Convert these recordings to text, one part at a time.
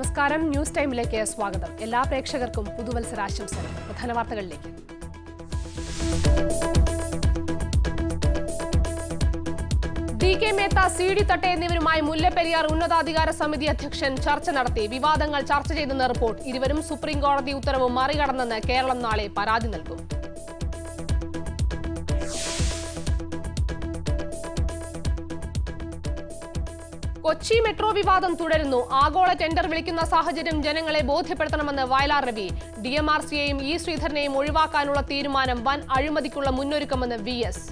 നമസ്കാരം. ന്യൂസ് ടൈമിലേക്ക് സ്വാഗതം. എല്ലാ പ്രേക്ഷകർക്കും പുതുവത്സരാശംസകൾ. പ്രധാന വാർത്തകളിലേക്ക്. D K Mehta C D Thatte എന്നിവരുമായി മുല്ലപ്പെരിയാർ ഉന്നതാധികാര സമിതി അധ്യക്ഷൻ ചർച്ച നടത്തി. വിവാദങ്ങൾ ചർച്ച ചെയ്തെന്ന റിപ്പോർട്ട്. ഇരുവരും സുപ്രീം കോടതി ഉത്തരവ് മറികടന്നെന്ന് കേരളം നാളെ പരാതി നൽകും. കൊച്ചി മെട്രോ വിവാദം തുടരുന്നു. ആഗോള ടെൻഡർ വിളിക്കുന്ന സാഹചര്യം ജനങ്ങളെ ബോധ്യപ്പെടുത്തണമെന്ന് Vayalar Ravi. D M R സിയെയും E ശ്രീധരനെയും ഒഴിവാക്കാനുള്ള തീരുമാനം വൻ അഴിമതിക്കുള്ള മുന്നൊരുക്കമെന്ന് വി എസ്.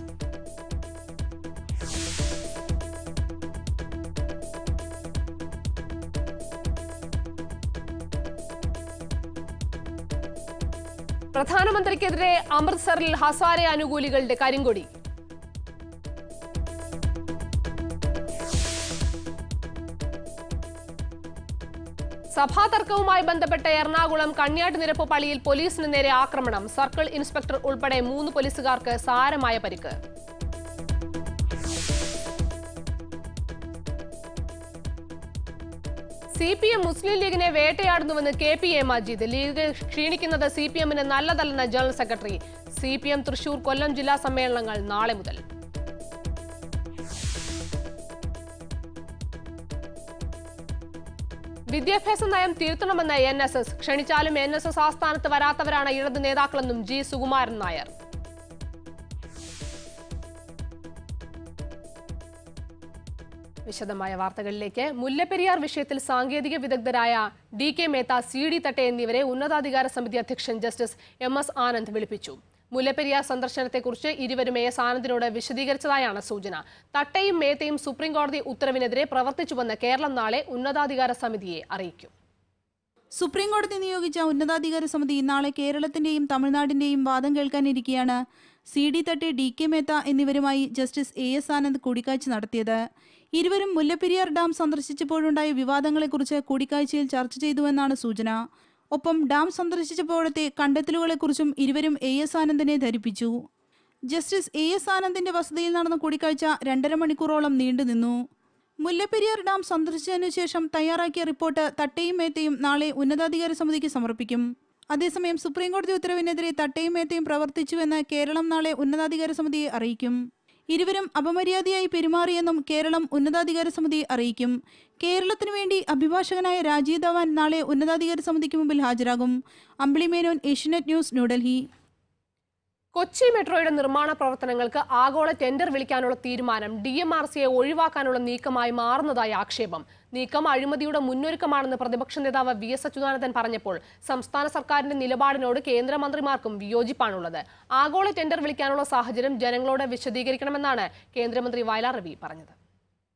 പ്രധാനമന്ത്രിക്കെതിരെ അമൃത്സറിൽ ഹസാരെ അനുകൂലികളുടെ കരിങ്കൊടി. സഭാ തർക്കവുമായി ബന്ധപ്പെട്ട എറണാകുളം കണ്യാട്ട് നിരപ്പ് പള്ളിയിൽ പോലീസിന് നേരെ ആക്രമണം. സർക്കിൾ ഇൻസ്പെക്ടർ ഉൾപ്പെടെ മൂന്ന് പോലീസുകാർക്ക് സാരമായ പരിക്ക്. സി പി എം മുസ്ലിം ലീഗിനെ വേട്ടയാടുന്നുവെന്ന് K P A Majeed. League ക്ഷീണിക്കുന്നത് C P എമ്മിന് നല്ലതല്ലെന്ന് general secretary. C P M Thrissur Kollam ജില്ലാ സമ്മേളനങ്ങൾ നാളെ മുതൽ. വിദ്യാഭ്യാസ നയം തിരുത്തണമെന്ന് എൻ എസ് എസ് ക്ഷണിച്ചാലും എൻ എസ് എസ് ആസ്ഥാനത്ത് വരാത്തവരാണ് ഇടത് നേതാക്കളെന്നും ജി. സുകുമാരൻ നായർ. വിശദമായ വാർത്തകളിലേക്ക്. മുല്ലപ്പെരിയാർ വിഷയത്തിൽ സാങ്കേതിക വിദഗ്ധരായ D K Mehta C D Thatte എന്നിവരെ ഉന്നതാധികാര സമിതി അധ്യക്ഷൻ ജസ്റ്റിസ് എം എസ് ആനന്ദ് വിളിപ്പിച്ചു. മുല്ലപ്പെരിയാർ സന്ദർശനത്തെക്കുറിച്ച് ഇരുവരും എ എസ് ആനന്ദിനോട് വിശദീകരിച്ചതായാണ് സൂചന. തട്ടയും മേത്തയും സുപ്രീംകോടതി ഉത്തരവിനെതിരെ പ്രവർത്തിച്ചുവെന്ന് കേരളം നാളെ ഉന്നതാധികാര സമിതിയെ അറിയിക്കും. സുപ്രീംകോടതി നിയോഗിച്ച ഉന്നതാധികാര സമിതി നാളെ കേരളത്തിന്റെയും തമിഴ്നാടിന്റെയും വാദം കേൾക്കാനിരിക്കെയാണ്. C D Thatte D K Mehta എന്നിവരുമായി ജസ്റ്റിസ് എ എസ് ആനന്ദ് കൂടിക്കാഴ്ച നടത്തിയത്. ഇരുവരും മുല്ലപ്പെരിയാർ ഡാം സന്ദർശിച്ചപ്പോഴുണ്ടായ വിവാദങ്ങളെക്കുറിച്ച് കൂടിക്കാഴ്ചയിൽ ചർച്ച ചെയ്തുവെന്നാണ് സൂചന. ഒപ്പം ഡാം സന്ദർശിച്ചപ്പോഴത്തെ കണ്ടെത്തലുകളെക്കുറിച്ചും ഇരുവരും എ എസ് ആനന്ദിനെ ധരിപ്പിച്ചു. ജസ്റ്റിസ് എ എസ് ആനന്ദിന്റെ വസതിയിൽ നടന്ന കൂടിക്കാഴ്ച രണ്ടര മണിക്കൂറോളം നീണ്ടുനിന്നു മുല്ലപ്പെരിയാർ ഡാം സന്ദർശിച്ചതിനു ശേഷം തയ്യാറാക്കിയ റിപ്പോർട്ട് തട്ടയും മേത്തയും നാളെ ഉന്നതാധികാര സമിതിക്ക് സമർപ്പിക്കും. അതേസമയം സുപ്രീംകോടതി ഉത്തരവിനെതിരെ തട്ടയും മേത്തയും പ്രവർത്തിച്ചുവെന്ന് കേരളം നാളെ ഉന്നതാധികാര സമിതിയെ അറിയിക്കും. ഇരുവരും അപമര്യാദയായി പെരുമാറിയെന്നും കേരളം ഉന്നതാധികാര സമിതി അറിയിക്കും. കേരളത്തിനു വേണ്ടി അഭിഭാഷകനായ രാജീവ് ധവാൻ നാളെ ഉന്നതാധികാര സമിതിക്ക് മുമ്പിൽ ഹാജരാകും. അമ്പിളി മേനോൻ ഏഷ്യനെറ്റ് ന്യൂസ് ന്യൂഡൽഹി. കൊച്ചി മെട്രോയുടെ നിർമ്മാണ പ്രവർത്തനങ്ങൾക്ക് ആഗോള ടെൻഡർ വിളിക്കാനുള്ള തീരുമാനം ഡി എം ആർ സിയെ ഒഴിവാക്കാനുള്ള നീക്കമായി മാറുന്നതായി ആക്ഷേപം. നീക്കം അഴിമതിയുടെ മുന്നൊരുക്കമാണെന്ന് പ്രതിപക്ഷ നേതാവ് വി എസ് അച്യുതാനന്ദൻ പറഞ്ഞപ്പോൾ സംസ്ഥാന സർക്കാരിന്റെ നിലപാടിനോട് കേന്ദ്രമന്ത്രിമാർക്കും വിയോജിപ്പാണുള്ളത്. ആഗോള ടെൻഡർ വിളിക്കാനുള്ള സാഹചര്യം ജനങ്ങളോട് വിശദീകരിക്കണമെന്നാണ് കേന്ദ്രമന്ത്രി വയലാർ രവി പറഞ്ഞത്.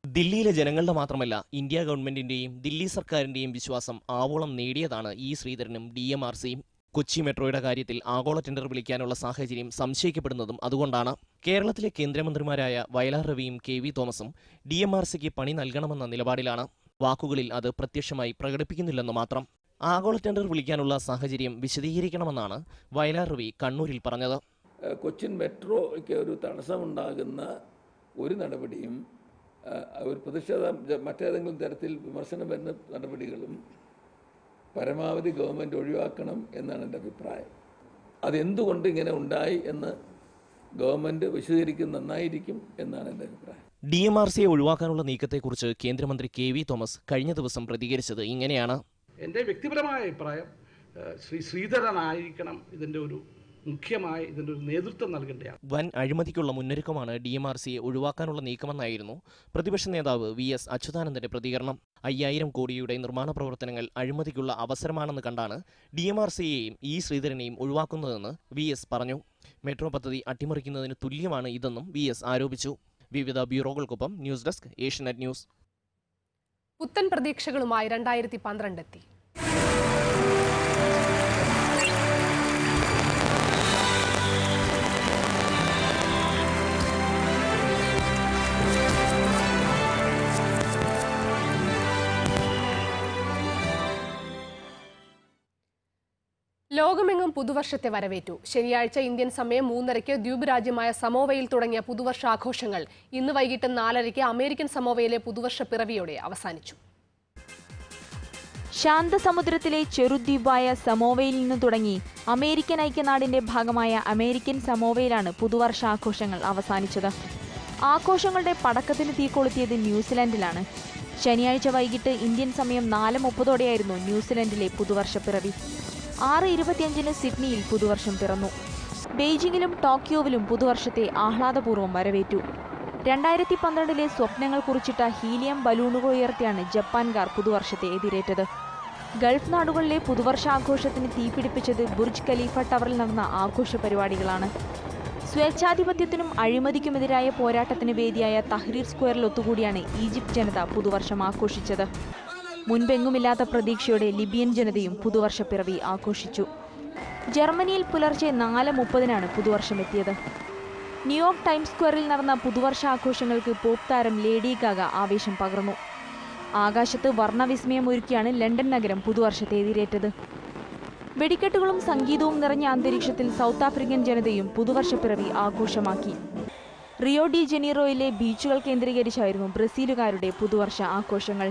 ദില്ലിയിലെ ജനങ്ങളുടെ മാത്രമല്ല ഇന്ത്യ ഗവൺമെന്റിന്റെയും ദില്ലി സർക്കാരിന്റെയും വിശ്വാസം ആവോളം നേടിയതാണ് ഇ ശ്രീധരനും ഡി എം ആർ സിയും കൊച്ചി മെട്രോയുടെ കാര്യത്തിൽ ആഗോള ടെൻഡർ വിളിക്കാനുള്ള സാഹചര്യം സംശയിക്കപ്പെടുന്നതും അതുകൊണ്ടാണ് കേരളത്തിലെ കേന്ദ്രമന്ത്രിമാരായ വയലാർ രവിയും കെ വി തോമസും ഡി എം ആർ സിക്ക് പണി നൽകണമെന്ന നിലപാടിലാണ്. വാക്കുകളിൽ അത് പ്രത്യക്ഷമായി പ്രകടിപ്പിക്കുന്നില്ലെന്ന് മാത്രം. ആഗോള ടെൻഡർ വിളിക്കാനുള്ള സാഹചര്യം വിശദീകരിക്കണമെന്നാണ് വയലാർ രവി കണ്ണൂരിൽ പറഞ്ഞത്. കൊച്ചിൻ മെട്രോയ്ക്ക് ഒരു തടസ്സമുണ്ടാകുന്ന ഒരു നടപടിയും ഒരു പ്രതിഷേധം മറ്റേതെങ്കിലും തരത്തിൽ വിമർശനം വരുന്ന നടപടികളും പരമാവധി ഗവൺമെന്റ് ഒഴിവാക്കണം എന്നാണ് എന്റെ അഭിപ്രായം. അതെന്തുകൊണ്ട് ഇങ്ങനെ ഉണ്ടായി എന്ന് ഗവൺമെന്റ് വിശദീകരിക്കുന്നത് നന്നായിരിക്കും എന്നാണ് എന്റെ അഭിപ്രായം. ഡി എം ആർ സിയെ ഒഴിവാക്കാനുള്ള നീക്കത്തെക്കുറിച്ച് കേന്ദ്രമന്ത്രി കെ വി തോമസ് കഴിഞ്ഞ ദിവസം പ്രതികരിച്ചത് ഇങ്ങനെയാണ്. എന്റെ വ്യക്തിപരമായ അഭിപ്രായം ശ്രീ ശ്രീധരനായിരിക്കണം ഇതിന്റെ ഒരു മുഖ്യമായ ഇതിന്റെ ഒരു നേതൃത്വം നൽകേണ്ടതാണ് വൻ അഴിമതിക്കുള്ള മുന്നൊരുക്കമാണ് ഡി എം ആർ സിയെ ഒഴിവാക്കാനുള്ള നീക്കമെന്നായിരുന്നു പ്രതിപക്ഷ നേതാവ് വി എസ് അച്യുതാനന്ദന്റെ പ്രതികരണം. അയ്യായിരം കോടിയുടെ നിർമ്മാണ പ്രവർത്തനങ്ങൾ അഴിമതിക്കുള്ള അവസരമാണെന്ന് കണ്ടാണ് ഡി എം ആർ സിയെയും ഇ ശ്രീധരനെയും ഒഴിവാക്കുന്നതെന്ന് വി എസ് പറഞ്ഞു. മെട്രോ പദ്ധതി അട്ടിമറിക്കുന്നതിന് തുല്യമാണ് ഇതെന്നും വി എസ് ആരോപിച്ചു. വിവിധ ബ്യൂറോകൾക്കൊപ്പം ന്യൂസ് ഡെസ്ക് ഏഷ്യനെറ്റ് ന്യൂസ്. പുത്തൻ പ്രതീക്ഷകളുമായി രണ്ടായിരത്തി പന്ത്രണ്ട് ലോകമെങ്ങും പുതുവർഷത്തെ വരവേറ്റു. ശനിയാഴ്ച ഇന്ത്യൻ സമയം മൂന്നരയ്ക്ക് ദ്വീപ് രാജ്യമായ സമോവയിൽ തുടങ്ങിയ പുതുവർഷാഘോഷങ്ങൾ ഇന്ന് വൈകിട്ട് നാലരയ്ക്ക് അമേരിക്കൻ സമോവയിലെ പുതുവർഷ പിറവിയോടെ അവസാനിച്ചു. ശാന്തസമുദ്രത്തിലെ ചെറുദ്വീപായ സമോവയിൽ നിന്ന് തുടങ്ങി അമേരിക്കൻ ഐക്യനാടിന്റെ ഭാഗമായ അമേരിക്കൻ സമോവയിലാണ് പുതുവർഷാഘോഷങ്ങൾ അവസാനിച്ചത്. ആഘോഷങ്ങളുടെ പടക്കത്തിന് തീ കൊളുത്തിയത് ന്യൂസിലൻഡിലാണ്. ശനിയാഴ്ച വൈകിട്ട് ഇന്ത്യൻ സമയം നാല് മുപ്പതോടെയായിരുന്നു ന്യൂസിലൻഡിലെ പുതുവർഷപ്പിറവി ആറ് ഇരുപത്തിയഞ്ചിന് സിഡ്നിയിൽ പുതുവർഷം പിറന്നു. ബെയ്ജിങ്ങിലും ടോക്കിയോവിലും പുതുവർഷത്തെ ആഹ്ലാദപൂർവം വരവേറ്റു. രണ്ടായിരത്തി പന്ത്രണ്ടിലെ സ്വപ്നങ്ങൾ കുറിച്ചിട്ട ഹീലിയം ബലൂണുകൾ ഉയർത്തിയാണ് ജപ്പാൻകാർ പുതുവർഷത്തെ എതിരേറ്റത്. ഗൾഫ് നാടുകളിലെ പുതുവർഷാഘോഷത്തിന് തീപിടിപ്പിച്ചത് ബുർജ് ഖലീഫ ടവറിൽ നടന്ന ആഘോഷ പരിപാടികളാണ്. സ്വേച്ഛാധിപത്യത്തിനും അഴിമതിക്കുമെതിരായ പോരാട്ടത്തിന് വേദിയായ തഹ്രീർ സ്ക്വയറിൽ ഒത്തുകൂടിയാണ് ഈജിപ്ത് ജനത പുതുവർഷം ആഘോഷിച്ചത്. മുൻപെങ്ങുമില്ലാത്ത പ്രതീക്ഷയോടെ ലിബിയൻ ജനതയും പുതുവർഷപ്പിറവി ആഘോഷിച്ചു. ജർമ്മനിയിൽ പുലർച്ചെ നാല് മുപ്പതിനാണ് പുതുവർഷം എത്തിയത് ന്യൂയോർക്ക് ടൈംസ് സ്ക്വയറിൽ നടന്ന പുതുവർഷാഘോഷങ്ങൾക്ക് പോപ്പ് താരം ലേഡി ഗാഗ ആവേശം പകർന്നു. ആകാശത്ത് വർണവിസ്മയം ഒരുക്കിയാണ് ലണ്ടൻ നഗരം പുതുവർഷത്തെ എതിരേറ്റത്. വെടിക്കെട്ടുകളും സംഗീതവും നിറഞ്ഞ അന്തരീക്ഷത്തിൽ സൗത്ത് ആഫ്രിക്കൻ ജനതയും പുതുവർഷപ്പിറവി ആഘോഷമാക്കി. റിയോ ഡി ജനീറോയിലെ ബീച്ചുകൾ കേന്ദ്രീകരിച്ചായിരുന്നു ബ്രസീലുകാരുടെ പുതുവർഷ ആഘോഷങ്ങൾ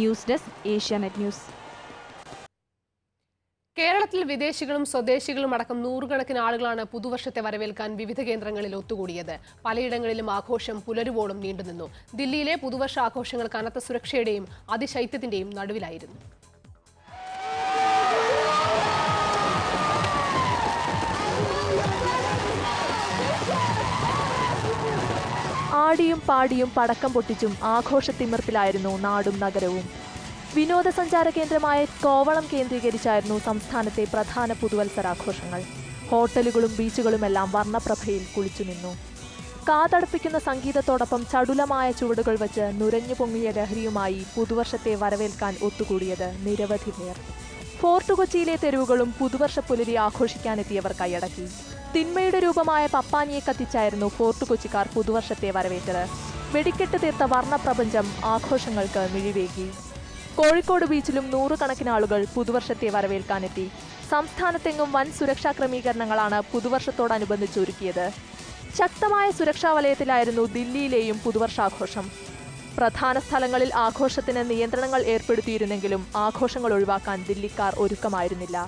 ന്യൂസ് ഡെസ്ക് ഏഷ്യാനെറ്റ് ന്യൂസ്. കേരളത്തിൽ വിദേശികളും സ്വദേശികളും അടക്കം നൂറുകണക്കിന് ആളുകളാണ് പുതുവർഷത്തെ വരവേൽക്കാൻ വിവിധ കേന്ദ്രങ്ങളിൽ ഒത്തുകൂടിയത്. പലയിടങ്ങളിലും ആഘോഷം പുലരുവോളം നീണ്ടുനിന്നു. ദില്ലിയിലെ പുതുവർഷ ആഘോഷങ്ങൾ കനത്ത സുരക്ഷയുടെയും അതിശൈത്യത്തിന്റെയും നടുവിലായിരുന്നു. ആടിയും പാടിയും പടക്കം പൊട്ടിച്ചും ആഘോഷത്തിമിർപ്പിലായിരുന്നു നാടും നഗരവും. വിനോദസഞ്ചാര കേന്ദ്രമായ കോവളം കേന്ദ്രീകരിച്ചായിരുന്നു സംസ്ഥാനത്തെ പ്രധാന പുതുവത്സരാഘോഷങ്ങൾ. ഹോട്ടലുകളും ബീച്ചുകളുമെല്ലാം വർണപ്രഭയിൽ കുളിച്ചു നിന്നു കാതടപ്പിക്കുന്ന സംഗീതത്തോടൊപ്പം ചടുലമായ ചുവടുകൾ വച്ച് നുരഞ്ഞു പൊങ്ങിയ ലഹരിയുമായി പുതുവർഷത്തെ വരവേൽക്കാൻ ഒത്തുകൂടിയത് നിരവധി പേർ. ഫോർട്ട് കൊച്ചിയിലെ തെരുവുകളും പുതുവർഷ പുലരി ആഘോഷിക്കാനെത്തിയവർ കൈയടക്കി. തിന്മയുടെ രൂപമായ പപ്പാനിയെ കത്തിച്ചായിരുന്നു ഫോർട്ട് കൊച്ചിക്കാർ പുതുവർഷത്തെ വരവേറ്റത്. വെടിക്കെട്ട് തീർത്ത വർണപ്രപഞ്ചം ആഘോഷങ്ങൾക്ക് മിഴിവേകി. കോഴിക്കോട് ബീച്ചിലും നൂറുകണക്കിന് ആളുകൾ പുതുവർഷത്തെ വരവേൽക്കാനെത്തി. സംസ്ഥാനത്തെങ്ങും വൻ സുരക്ഷാ ക്രമീകരണങ്ങളാണ് പുതുവർഷത്തോടനുബന്ധിച്ച് ഒരുക്കിയത്. ശക്തമായ സുരക്ഷാ വലയത്തിലായിരുന്നു ദില്ലിയിലെയും പുതുവർഷാഘോഷം. പ്രധാന സ്ഥലങ്ങളിൽ ആഘോഷത്തിന് നിയന്ത്രണങ്ങൾ ഏർപ്പെടുത്തിയിരുന്നെങ്കിലും ആഘോഷങ്ങൾ ഒഴിവാക്കാൻ ദില്ലിക്കാർ ഒരുക്കമായിരുന്നില്ല.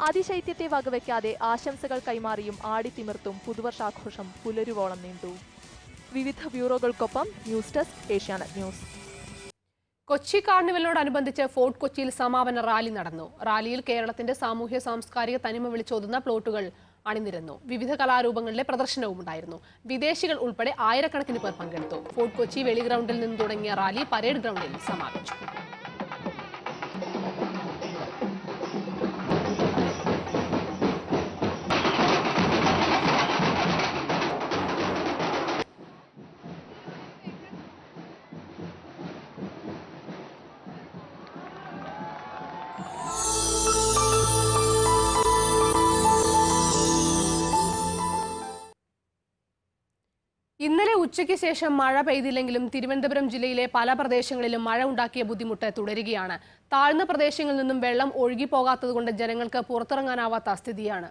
അതിശൈത്യത്തെ വകവയ്ക്കാതെ ആശംസകൾ കൈമാറിയും ആടിത്തിമിർത്തും പുതുവർഷാഘോഷം പുലരുവോളം നീണ്ടു. വിവിധ ബ്യൂറോകൾക്കൊപ്പം news desk Asianet news. Kochi കാർണിവലിനോടനുബന്ധിച്ച് fort കൊച്ചിയിൽ സമാപന റാലി നടന്നു. റാലിയിൽ കേരളത്തിന്റെ സാമൂഹ്യ സാംസ്കാരിക തനിമ വിളിച്ചോതുന്ന പ്ലോട്ടുകൾ അണിനിരന്നു. വിവിധ കലാരൂപങ്ങളിലെ പ്രദർശനവും ഉണ്ടായിരുന്നു. വിദേശികൾ ഉൾപ്പെടെ ആയിരക്കണക്കിന് പേർ പങ്കെടുത്തു. ഫോർട്ട് കൊച്ചി വെളി ഗ്രൗണ്ടിൽ നിന്ന് തുടങ്ങിയ റാലി പരേഡ് ഗ്രൗണ്ടിൽ സമാപിച്ചു. ഉച്ചയ്ക്ക് ശേഷം മഴ പെയ്തില്ലെങ്കിലും തിരുവനന്തപുരം ജില്ലയിലെ പല പ്രദേശങ്ങളിലും മഴ ഉണ്ടാക്കിയ ബുദ്ധിമുട്ട് തുടരുകയാണ്. താഴ്ന്ന പ്രദേശങ്ങളിൽ നിന്നും വെള്ളം ഒഴുകിപ്പോകാത്തതുകൊണ്ട് ജനങ്ങൾക്ക് പുറത്തിറങ്ങാനാവാത്ത സ്ഥിതിയാണ്.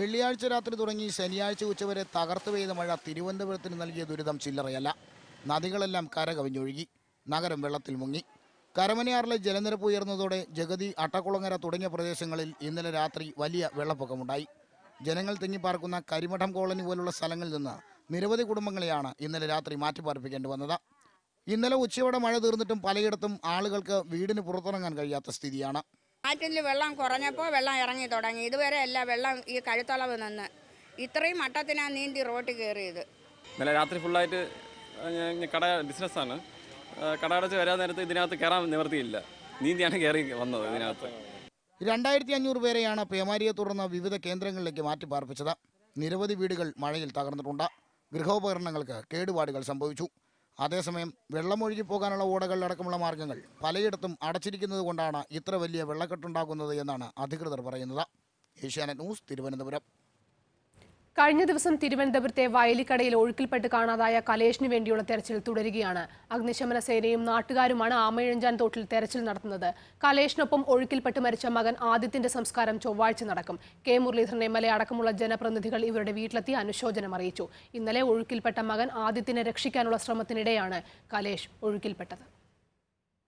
വെള്ളിയാഴ്ച രാത്രി തുടങ്ങി ശനിയാഴ്ച ഉച്ചവരെ തകർത്തു പെയ്ത മഴ തിരുവനന്തപുരത്തിന് നൽകിയ ദുരിതം ചില്ലറയല്ല. നദികളെല്ലാം കരകവിഞ്ഞൊഴുകി. നഗരം വെള്ളത്തിൽ മുങ്ങി. കരമനയാറിലെ ജലനിരപ്പ് ഉയർന്നതോടെ ജഗതി അട്ടക്കുളങ്ങര തുടങ്ങിയ പ്രദേശങ്ങളിൽ ഇന്നലെ രാത്രി വലിയ വെള്ളപ്പൊക്കമുണ്ടായി. ജനങ്ങൾ തിങ്ങിപ്പാർക്കുന്ന കരിമഠം കോളനി പോലുള്ള സ്ഥലങ്ങളിൽ നിന്ന് നിരവധി കുടുംബങ്ങളെയാണ് ഇന്നലെ രാത്രി മാറ്റിപ്പാർപ്പിക്കേണ്ടി വന്നത്. ഇന്നലെ ഉച്ചയോടെ മഴ തീർന്നിട്ടും പലയിടത്തും ആളുകൾക്ക് വീടിന് പുറത്തിറങ്ങാൻ കഴിയാത്ത സ്ഥിതിയാണ്. ആറ്റിൽ വെള്ളം കുറഞ്ഞപ്പോൾ വെള്ളം ഇറങ്ങി തുടങ്ങി. ഇതുവരെ അല്ല വെള്ളം ഈ കഴുത്തളവ് നിന്ന് ഇത്രയും മട്ടത്തിനാണ് നീന്തി റോട്ടിൽ കയറിയത്. ഇന്നലെ രാത്രി ഫുള്ളായിട്ട് കട ബിസിനസ്സാണ്. കട അടച്ച് വരാൻ നേരത്ത് ഇതിനകത്ത് കയറാൻ നിവർത്തിയില്ല നീന്തിയാണ് കയറി വന്നത് ഇതിനകത്ത്. രണ്ടായിരത്തി അഞ്ഞൂറ് പേരെയാണ് പേമാരിയെ തുടർന്ന് വിവിധ കേന്ദ്രങ്ങളിലേക്ക് മാറ്റി പാർപ്പിച്ചത് നിരവധി വീടുകൾ മഴയിൽ തകർന്നിട്ടുണ്ട്. ഗൃഹോപകരണങ്ങൾക്ക് കേടുപാടുകൾ സംഭവിച്ചു. അതേസമയം വെള്ളമൊഴുകി പോകാനുള്ള ഓടകൾ അടക്കമുള്ള മാർഗങ്ങൾ പലയിടത്തും അടച്ചിരിക്കുന്നത് കൊണ്ടാണ് ഇത്ര വലിയ വെള്ളക്കെട്ടുണ്ടാകുന്നത് എന്നാണ് അധികൃതർ പറയുന്നത്. ഏഷ്യാനെറ്റ് ന്യൂസ് തിരുവനന്തപുരം. കഴിഞ്ഞ ദിവസം തിരുവനന്തപുരത്തെ വയലിക്കടയിൽ ഒഴുക്കിൽപ്പെട്ട് കാണാതായ കലേഷിന് വേണ്ടിയുള്ള തെരച്ചിൽ തുടരുകയാണ്. അഗ്നിശമന സേനയും നാട്ടുകാരുമാണ് ആമയിഴഞ്ചാൻ തോട്ടിൽ തെരച്ചിൽ നടത്തുന്നത്. കലേഷിനൊപ്പം ഒഴുക്കിൽപ്പെട്ട് മരിച്ച മകൻ ആദിത്യന്റെ സംസ്കാരം ചൊവ്വാഴ്ച നടക്കും. കെ മുരളീധരൻ എം അടക്കമുള്ള ജനപ്രതിനിധികൾ ഇവരുടെ വീട്ടിലെത്തി അനുശോചനം അറിയിച്ചു. ഇന്നലെ ഒഴുക്കിൽപ്പെട്ട മകൻ ആദിത്യനെ രക്ഷിക്കാനുള്ള ശ്രമത്തിനിടെയാണ് കലേഷ് ഒഴുക്കിൽപ്പെട്ടത്.